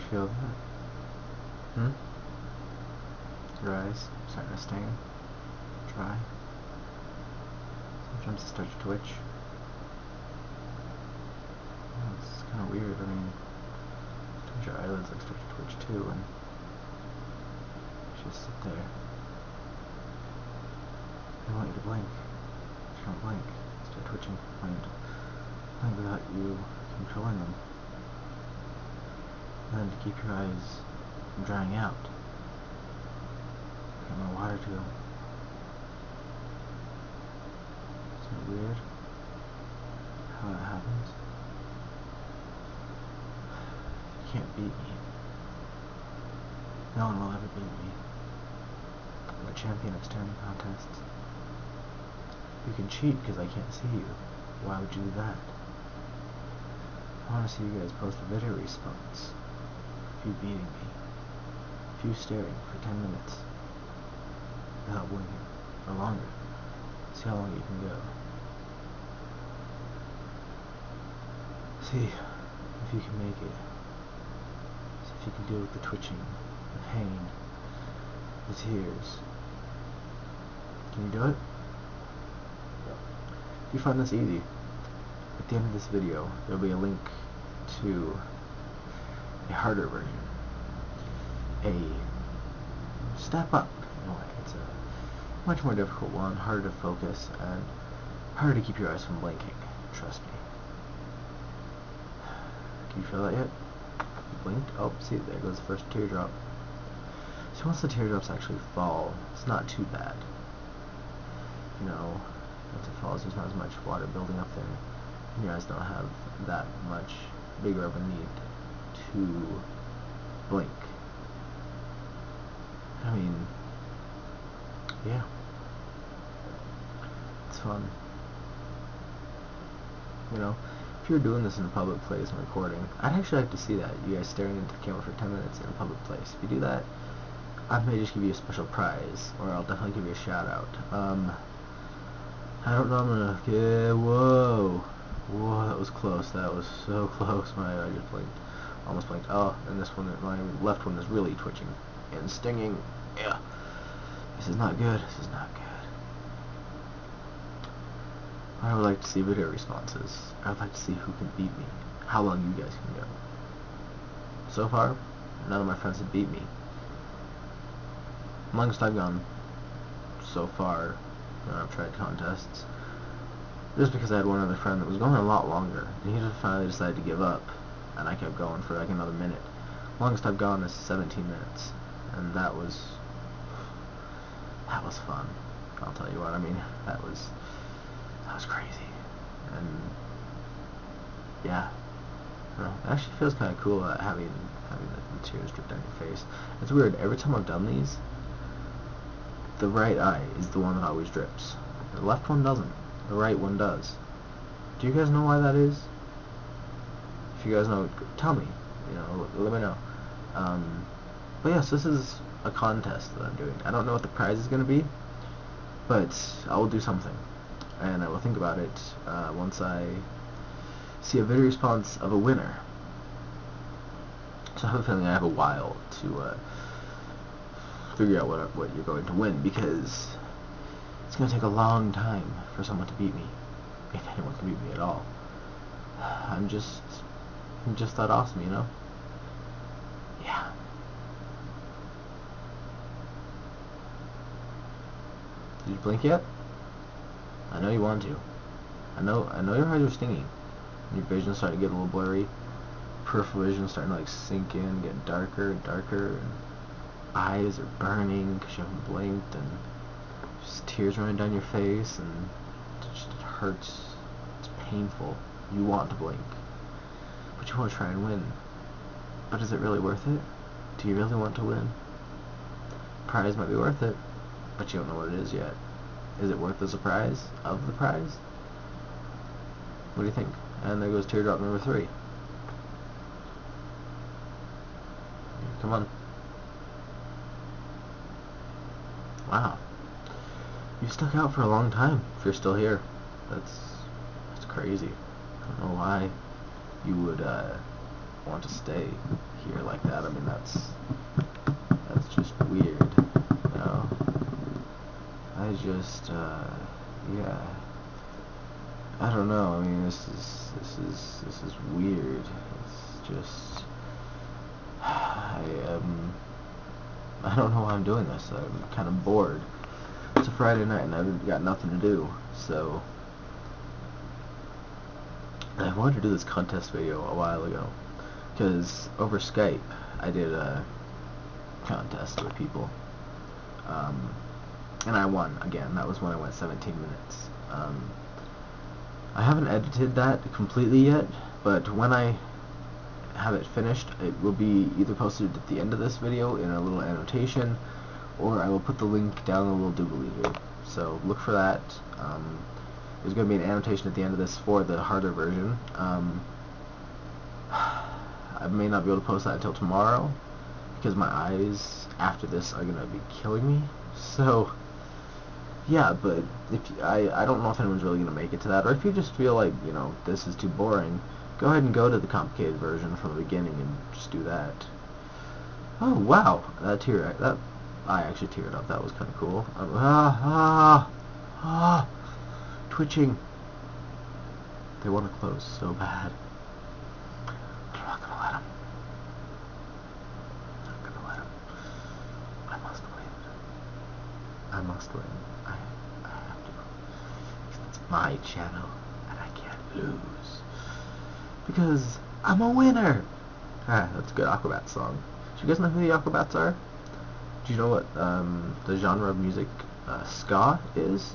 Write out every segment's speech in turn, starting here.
feel that? Hmm? Your eyes starting to sting? Dry? Sometimes it starts to twitch. Oh, it's kind of weird. I mean, sometimes your eyelids like start to twitch too, and just sit there. I want you to blink. You don't blink, they start twitching. And blink without you controlling them. And to keep your eyes from drying out, get more water to them. Isn't weird how that happens? You can't beat me. No one will ever beat me. I'm a champion of staring contests. You can cheat because I can't see you. Why would you do that? I want to see you guys post a video response. You beating me. You staring for 10 minutes. Without blinking. Or longer. See how long you can go. See if you can make it. See if you can deal with the twitching, the pain, the tears. Can you do it? If you find this easy, at the end of this video, there'll be a link to a harder version. A step up, in a way. It's a much more difficult one, harder to focus, and harder to keep your eyes from blinking. Trust me. Can you feel that yet? You blinked? Oh, see, there goes the first teardrop. So once the teardrops actually fall, it's not too bad. You know, once it falls, there's not as much water building up there. And your eyes don't have that much bigger of a need to blink. I mean, yeah. It's fun. You know, if you're doing this in a public place and recording, I'd actually like to see that. You guys staring into the camera for 10 minutes in a public place. If you do that, I may just give you a special prize, or I'll definitely give you a shout out. Um, I don't know, I'm gonna, yeah, whoa, whoa, that was close, that was so close, my eye just blinked, almost blinked, oh, and this one, my left one is really twitching, and stinging, yeah, this is not good, this is not good. I would like to see video responses, I would like to see who can beat me, how long you guys can go. So far, none of my friends have beat me. Longest I've gone so far when I've tried contests. Just because I had one other friend that was going a lot longer, and he just finally decided to give up, and I kept going for like another minute. Longest I've gone is 17 minutes, and that was that was fun. I'll tell you what. I mean, that was that was crazy, and yeah, know, it actually feels kind of cool uh, having having the, the tears drip down your face. It's weird. Every time I've done these, the right eye is the one that always drips. The left one doesn't. The right one does. Do you guys know why that is? If you guys know, tell me. You know, let me know. Um, but yes, this is a contest that I'm doing. I don't know what the prize is going to be, but I will do something. And I will think about it uh, once I see a video response of a winner. So I have a feeling I have a while to uh, figure out what what you're going to win because it's going to take a long time for someone to beat me, if anyone can beat me at all. I'm just, just that awesome, you know? Yeah. Did you blink yet? I know you want to. I know, I know your eyes are stinging. Your vision's starting to get a little blurry. Peripheral vision starting to like sink in, get darker and darker. And eyes are burning because you haven't blinked and just tears running down your face and it just it hurts. It's painful. You want to blink. But you want to try and win. But is it really worth it? Do you really want to win? Prize might be worth it, but you don't know what it is yet. Is it worth the surprise of the prize? What do you think? And there goes teardrop number three. Come on. Wow. You stuck out for a long time if you're still here. That's that's crazy. I don't know why you would uh, want to stay here like that. I mean, that's that's just weird. You know, I just uh, yeah. I don't know. I mean, this is this is this is weird. It's just I um I don't know why I'm doing this. I'm kind of bored. It's a Friday night and I've got nothing to do, so I wanted to do this contest video a while ago because over Skype I did a contest with people um, and I won again. That was when I went 17 minutes. Um, I haven't edited that completely yet, but when I have it finished, it will be either posted at the end of this video in a little annotation, or I will put the link down in the little doobly doo. So look for that. Um, there's going to be an annotation at the end of this for the harder version. Um, I may not be able to post that until tomorrow, because my eyes after this are going to be killing me. So, yeah, but if I, I don't know if anyone's really going to make it to that, or if you just feel like, you know, this is too boring, go ahead and go to the complicated version from the beginning and just do that. Oh, wow, that tear, that, I actually teared up, that was kind of cool. Um, ah, ah, ah, twitching. They want to close so bad. I'm not gonna let them. I'm not gonna let them. I must win. I must win. I, I have to. Because it's my channel, and I can't lose. Because I'm a winner! Ah, that's a good Aquabats song. Do you guys know who the Aquabats are? Do you know what um, the genre of music uh, ska is?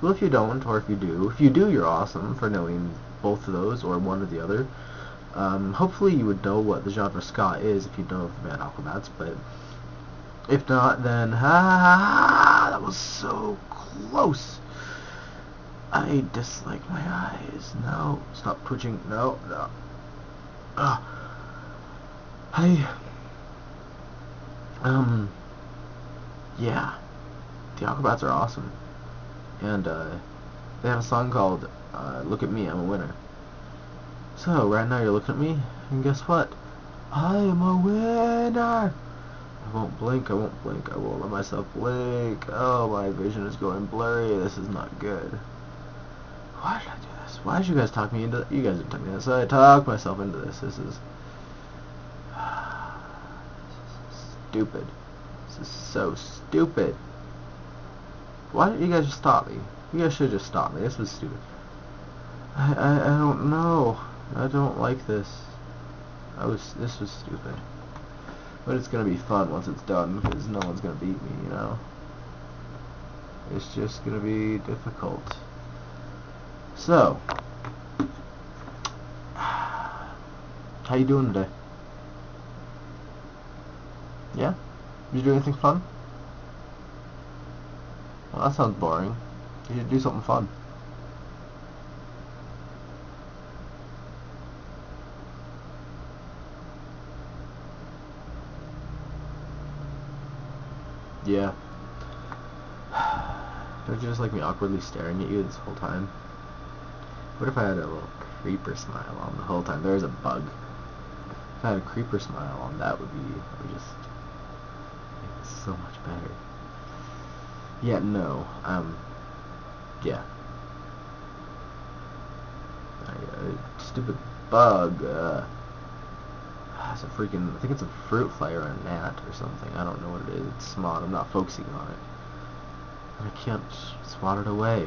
Well, if you don't, or if you do, if you do, you're awesome for knowing both of those, or one or the other. Um, hopefully you would know what the genre ska is if you know of the band Aquabats, but if not, then ah, that was so close. I dislike my eyes. No, stop twitching. No, no. Ah. I um yeah. The Aquabats are awesome. And uh they have a song called uh, Look at Me, I'm a Winner. So, right now you're looking at me, and guess what? I am a winner! I won't blink, I won't blink, I won't let myself blink. Oh, my vision is going blurry, this is not good. Why did I do this? Why did you guys talk me into You guys didn't talk me into this, I talked myself into this. This is... This is stupid. This is so stupid. Why didn't you guys just stop me? You guys should have just stopped me. This was stupid. I, I, I don't know. I don't like this. I was, this was stupid. But it's gonna be fun once it's done, because no one's gonna beat me, you know? It's just gonna be difficult. So, how you doing today? Yeah? Did you do anything fun? Well, that sounds boring. You should do something fun. Yeah. Don't you just like me awkwardly staring at you this whole time? What if I had a little creeper smile on the whole time? There's a bug. If I had a creeper smile on, that would be would just so much better. Yeah, no. Um. Yeah. I, uh, stupid bug. Uh, it's a freaking. I think it's a fruit fly or a gnat or something. I don't know what it is. It's small. I'm not focusing on it. I can't swat it away.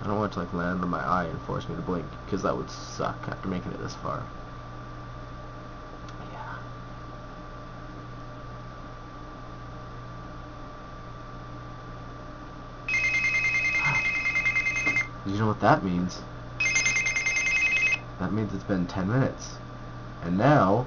I don't want it to like land on my eye and force me to blink because that would suck after making it this far. You know what that means? That means it's been 10 minutes. And now,